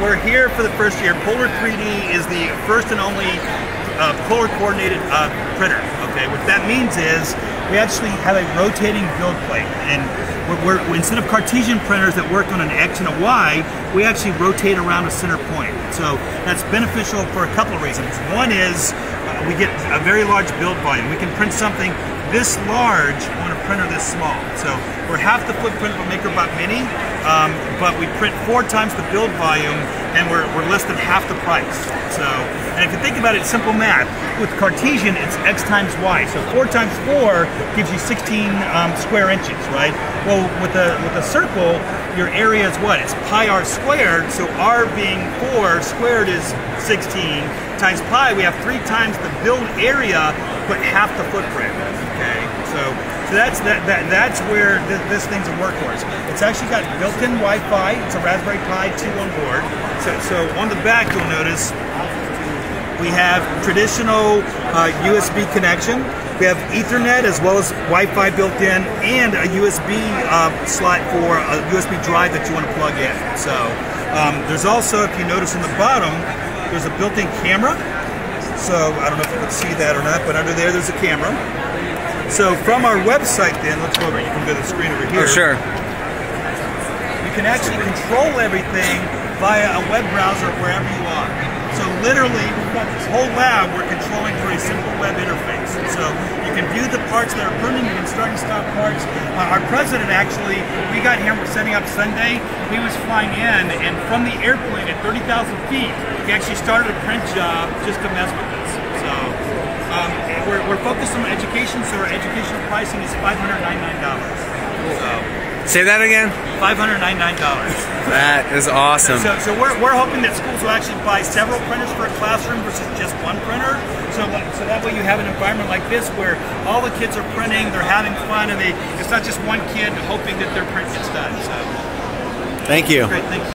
we're here for the first year. Polar 3D is the first and only uh, polar coordinated uh, printer. Okay, what that means is we actually have a rotating build plate, and we're, we're, instead of Cartesian printers that work on an X and a Y, we actually rotate around a center point. So that's beneficial for a couple of reasons. One is uh, we get a very large build volume. We can print something this large on a printer this small. So we're half the footprint of a MakerBot Mini, um, but we print four times the build volume and we're, we're less than half the price. So, and if you think about it, simple math. With Cartesian, it's x times y. So four times four gives you 16 um, square inches, right? Well, with a with a circle, your area is what? It's pi r squared. So r being four squared is 16 times pi. We have three times the build area, but half the footprint. Okay, so so that's that, that that's where th this thing's a workhorse. It's actually got built-in Wi-Fi. It's a Raspberry Pi 2 on board. So, so on the back, you'll notice we have traditional uh, USB connection. We have Ethernet as well as Wi-Fi built in, and a USB uh, slot for a USB drive that you want to plug in. So um, there's also, if you notice in the bottom, there's a built-in camera. So I don't know if you can see that or not, but under there, there's a camera. So from our website, then let's go over. You can go to the screen over here. Oh, sure. You can actually control everything via a web browser wherever you are. So literally, we've got this whole lab we're controlling through a simple web interface. So can view the parts that are printing, you can start and stop parts. Uh, our president actually, we got here, we're setting up Sunday, he was flying in, and from the airplane at 30,000 feet, he actually started a print job just to mess with us. So um, we're, we're focused on education, so our educational pricing is $599. So, Say that again. $599. That is awesome. So, so we're, we're hoping that schools will actually buy several printers for a classroom versus just one printer. So, so that way you have an environment like this where all the kids are printing, they're having fun, and they it's not just one kid hoping that their print gets done. So, Thank you. great, thank you.